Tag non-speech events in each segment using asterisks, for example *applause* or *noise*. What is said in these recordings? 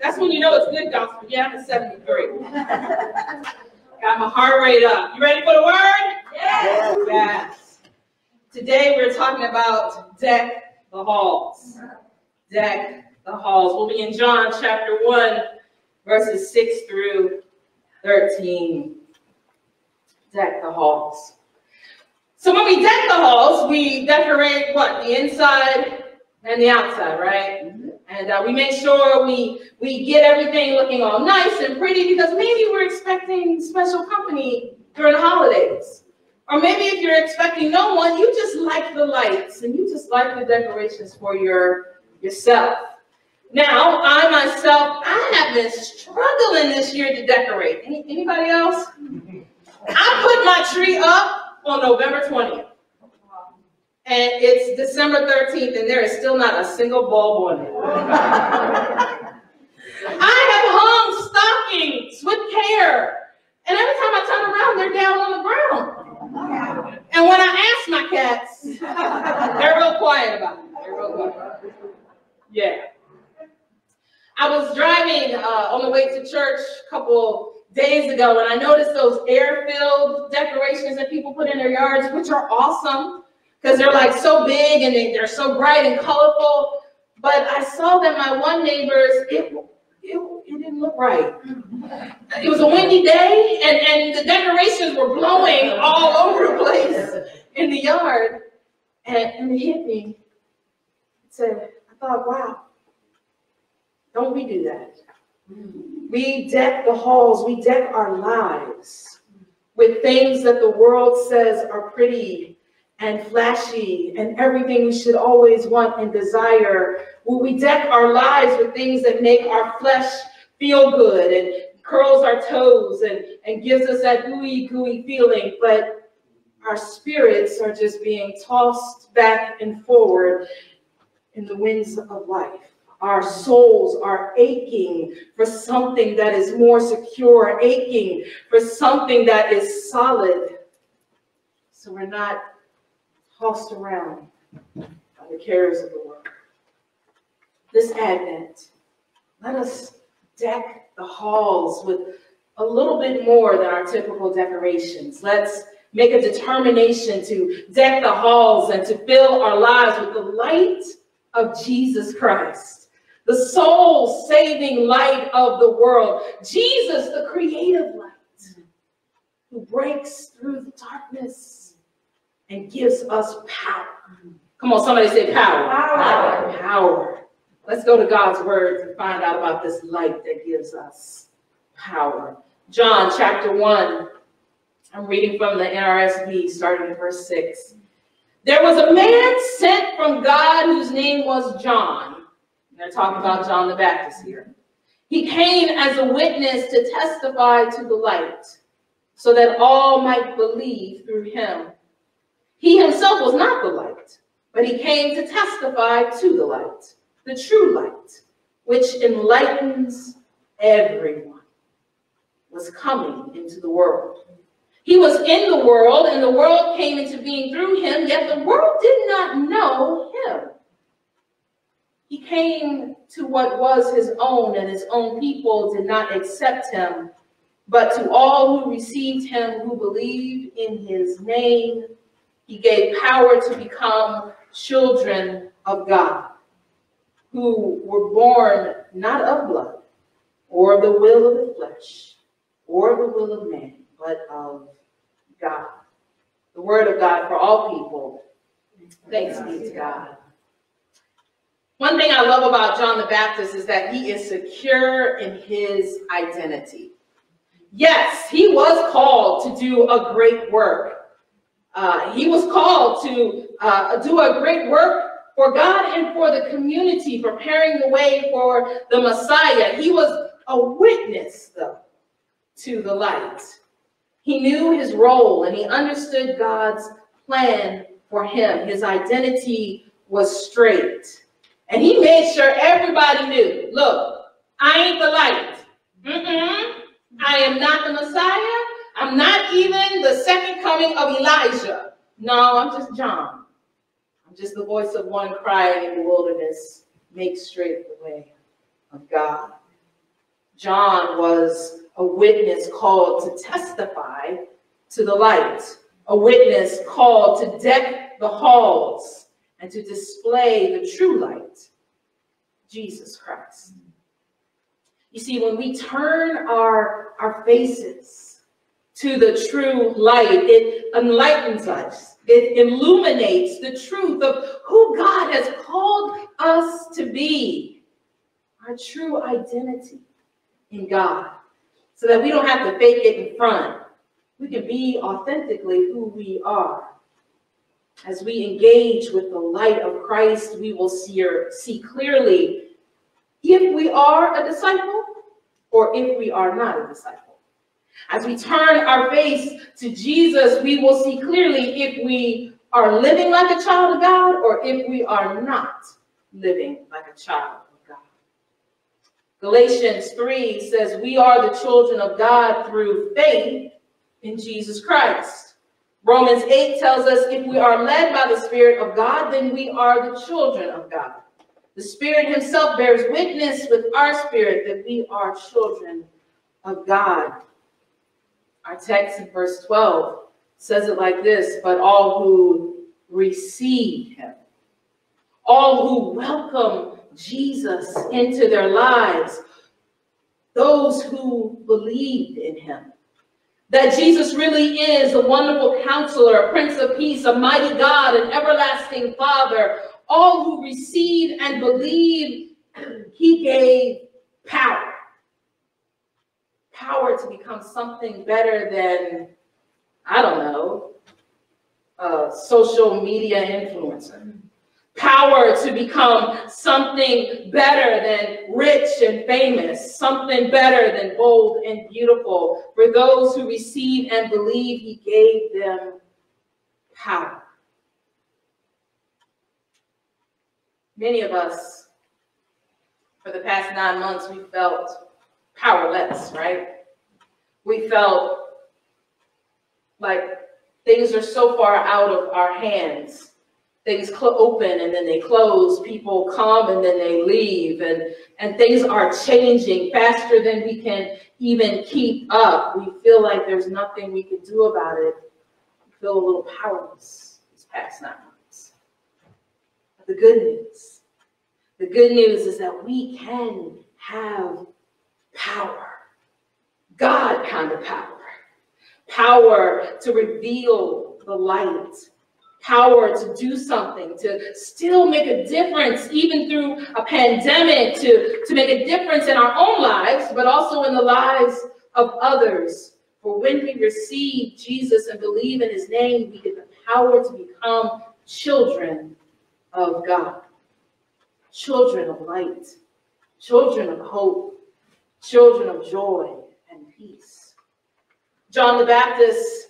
That's when you know it's good gospel. Yeah, I'm at 73. Got my heart rate up. You ready for the word? Yes. Yes. Today we're talking about deck the halls. Deck the halls. We'll be in John chapter 1, verses 6 through 13. Deck the halls. So when we deck the halls, we decorate what? The inside and the outside, right? Mm-hmm. And uh, we make sure we we get everything looking all nice and pretty because maybe we're expecting special company during the holidays. Or maybe if you're expecting no one, you just like the lights and you just like the decorations for your yourself. Now, I myself, I have been struggling this year to decorate. Any, anybody else? *laughs* I put my tree up on November 20th. And it's December 13th, and there is still not a single bulb on it. I have hung stockings with care, and every time I turn around, they're down on the ground. And when I ask my cats, they're real quiet about it. They're real quiet. Yeah. I was driving uh, on the way to church a couple days ago, and I noticed those air-filled decorations that people put in their yards, which are awesome because they're like so big and they, they're so bright and colorful. But I saw that my one neighbor's, it, it, it didn't look right. It was a windy day and, and the decorations were blowing all over the place in the yard. And, and it hit me. It said, I thought, wow, don't we do that? We deck the halls, we deck our lives with things that the world says are pretty and flashy and everything we should always want and desire. Will we deck our lives with things that make our flesh feel good and curls our toes and, and gives us that gooey, gooey feeling, but our spirits are just being tossed back and forward in the winds of life. Our souls are aching for something that is more secure, aching for something that is solid. So we're not tossed around by the cares of the world. This Advent, let us deck the halls with a little bit more than our typical decorations. Let's make a determination to deck the halls and to fill our lives with the light of Jesus Christ, the soul saving light of the world. Jesus, the creative light, who breaks through the darkness and gives us power. Come on, somebody say power. Power. Power. Let's go to God's word to find out about this light that gives us power. John chapter 1. I'm reading from the NRSV, starting in verse 6. There was a man sent from God whose name was John. They're talking about John the Baptist here. He came as a witness to testify to the light, so that all might believe through him. He himself was not the light, but he came to testify to the light, the true light, which enlightens everyone, was coming into the world. He was in the world, and the world came into being through him, yet the world did not know him. He came to what was his own, and his own people did not accept him. But to all who received him, who believed in his name, he gave power to become children of God, who were born not of blood, or the will of the flesh, or the will of man, but of God. The word of God for all people. Thanks be to God. One thing I love about John the Baptist is that he is secure in his identity. Yes, he was called to do a great work. Uh, he was called to uh, do a great work for God and for the community, preparing the way for the Messiah. He was a witness, though, to the light. He knew his role and he understood God's plan for him. His identity was straight. And he made sure everybody knew, look, I ain't the light. Mm -mm. I am not the Messiah. I'm not even the second coming of Elijah. No, I'm just John. I'm just the voice of one crying in the wilderness, make straight the way of God. John was a witness called to testify to the light, a witness called to deck the halls and to display the true light, Jesus Christ. You see, when we turn our, our faces to the true light, it enlightens us. It illuminates the truth of who God has called us to be, our true identity in God, so that we don't have to fake it in front. We can be authentically who we are. As we engage with the light of Christ, we will see, see clearly if we are a disciple or if we are not a disciple. As we turn our face to Jesus, we will see clearly if we are living like a child of God or if we are not living like a child of God. Galatians 3 says, We are the children of God through faith in Jesus Christ. Romans 8 tells us if we are led by the Spirit of God, then we are the children of God. The Spirit Himself bears witness with our spirit that we are children of God. Our text in verse 12 says it like this But all who receive Him, all who welcome Jesus into their lives, those who believed in Him, that Jesus really is a wonderful counselor, a prince of peace, a mighty God, an everlasting Father, all who receive and believe, *clears throat* he gave power. Power to become something better than, I don't know, a social media influencer. Power to become something better than rich and famous, something better than bold and beautiful. For those who receive and believe, he gave them power. many of us, for the past nine months, we felt powerless, right? We felt like things are so far out of our hands. Things open and then they close. People come and then they leave. And, and things are changing faster than we can even keep up. We feel like there's nothing we can do about it. We feel a little powerless these past nine months. But the good news the good news is that we can have power, God kind of power, power to reveal the light, power to do something, to still make a difference, even through a pandemic, to, to make a difference in our own lives, but also in the lives of others. For when we receive Jesus and believe in his name, we get the power to become children of God. Children of light, children of hope, children of joy and peace. John the Baptist,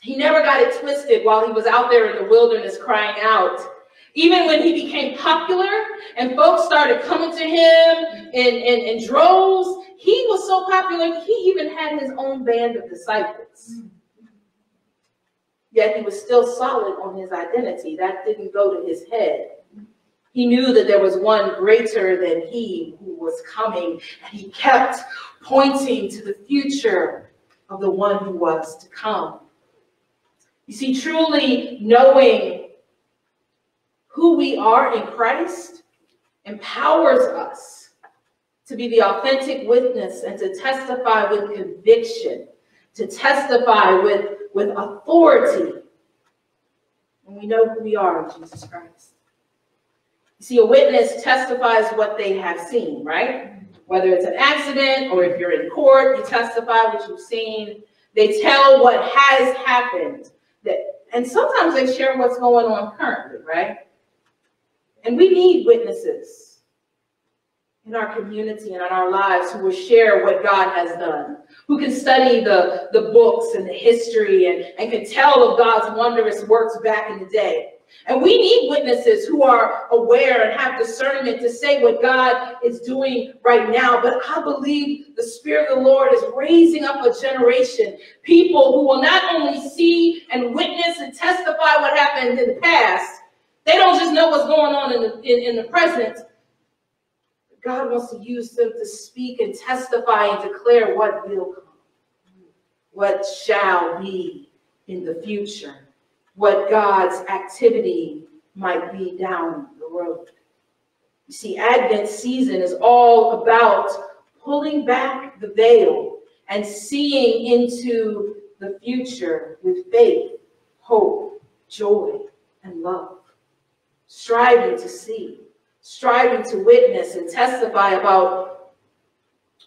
he never got it twisted while he was out there in the wilderness crying out. Even when he became popular and folks started coming to him in, in, in droves, he was so popular, he even had his own band of disciples. Yet he was still solid on his identity. That didn't go to his head. He knew that there was one greater than he who was coming, and he kept pointing to the future of the one who was to come. You see, truly knowing who we are in Christ empowers us to be the authentic witness and to testify with conviction, to testify with, with authority. And we know who we are in Jesus Christ. See, a witness testifies what they have seen, right? Whether it's an accident or if you're in court, you testify what you've seen. They tell what has happened. That, and sometimes they share what's going on currently, right? And we need witnesses in our community and in our lives who will share what God has done, who can study the, the books and the history and, and can tell of God's wondrous works back in the day. And we need witnesses who are aware and have discernment to say what God is doing right now. But I believe the Spirit of the Lord is raising up a generation, people who will not only see and witness and testify what happened in the past, they don't just know what's going on in the, in, in the present. God wants to use them to speak and testify and declare what will come, what shall be in the future, what God's activity might be down the road. You see, Advent season is all about pulling back the veil and seeing into the future with faith, hope, joy, and love. Striving to see, striving to witness and testify about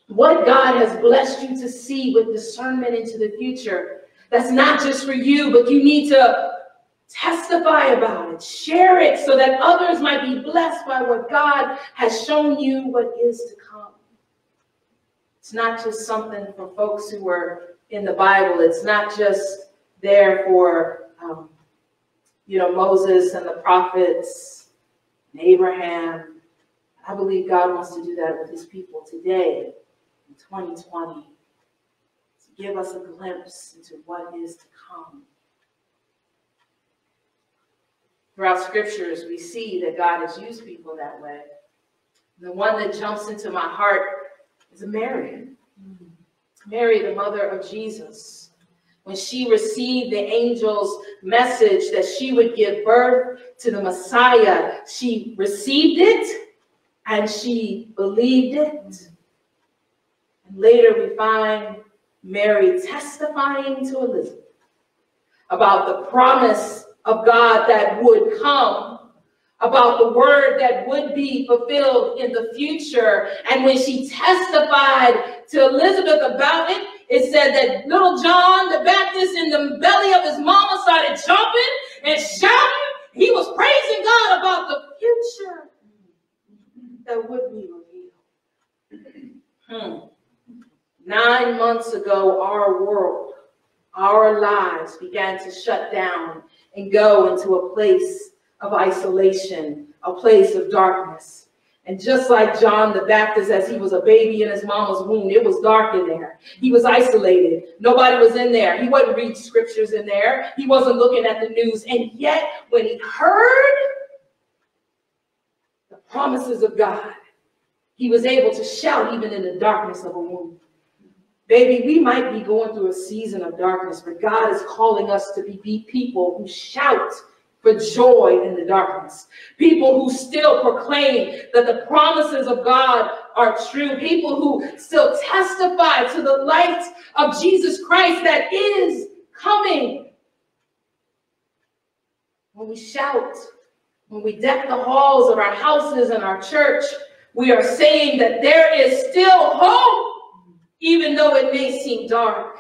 what God has blessed you to see with discernment into the future. That's not just for you, but you need to testify about it, share it so that others might be blessed by what God has shown you what is to come. It's not just something for folks who are in the Bible. It's not just there for, um, you know, Moses and the prophets and Abraham. I believe God wants to do that with his people today in 2020 to give us a glimpse into what is to come. Throughout scriptures, we see that God has used people that way. The one that jumps into my heart is Mary. Mary, the mother of Jesus. When she received the angel's message that she would give birth to the Messiah, she received it and she believed it. And later we find Mary testifying to Elizabeth about the promise of God that would come, about the word that would be fulfilled in the future. And when she testified to Elizabeth about it, it said that little John the Baptist in the belly of his mama started jumping and shouting. He was praising God about the future that would be revealed. Hmm. Nine months ago, our world, our lives began to shut down and go into a place of isolation, a place of darkness. And just like John the Baptist, as he was a baby in his mama's womb, it was dark in there. He was isolated. Nobody was in there. He wasn't reading scriptures in there. He wasn't looking at the news. And yet, when he heard the promises of God, he was able to shout even in the darkness of a womb. Baby, we might be going through a season of darkness, but God is calling us to be people who shout for joy in the darkness. People who still proclaim that the promises of God are true. People who still testify to the light of Jesus Christ that is coming. When we shout, when we deck the halls of our houses and our church, we are saying that there is still hope even though it may seem dark.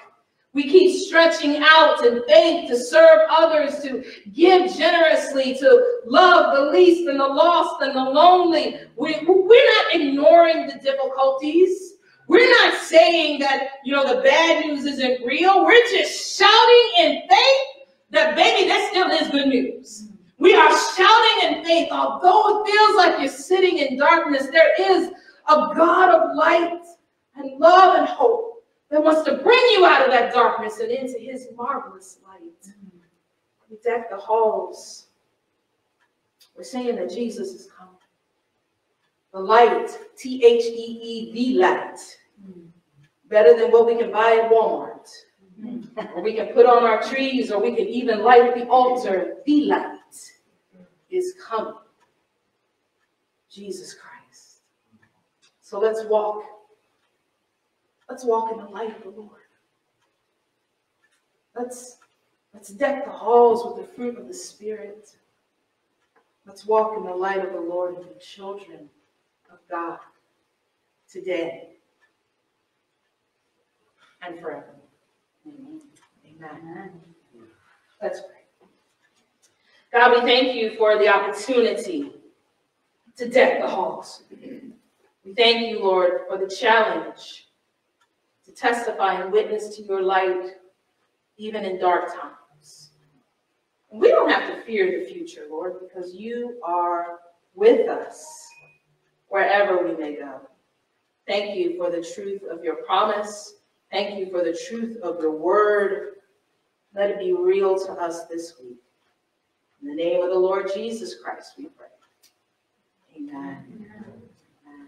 We keep stretching out in faith to serve others, to give generously, to love the least and the lost and the lonely. We, we're not ignoring the difficulties. We're not saying that, you know, the bad news isn't real. We're just shouting in faith that, baby, that still is good news. We are shouting in faith, although it feels like you're sitting in darkness, there is a God of light and love and hope that wants to bring you out of that darkness and into his marvelous light. We deck the halls. We're saying that Jesus is coming. The light, T H E E, the light. Better than what we can buy at Walmart. or we can put on our trees, or we can even light the altar. The light is coming. Jesus Christ. So let's walk Let's walk in the light of the Lord. Let's, let's deck the halls with the fruit of the Spirit. Let's walk in the light of the Lord and the children of God today and forever. Amen. Amen. Let's pray. God, we thank you for the opportunity to deck the halls. We thank you, Lord, for the challenge testify and witness to your light even in dark times. We don't have to fear the future, Lord, because you are with us wherever we may go. Thank you for the truth of your promise. Thank you for the truth of your word. Let it be real to us this week. In the name of the Lord Jesus Christ, we pray. Amen.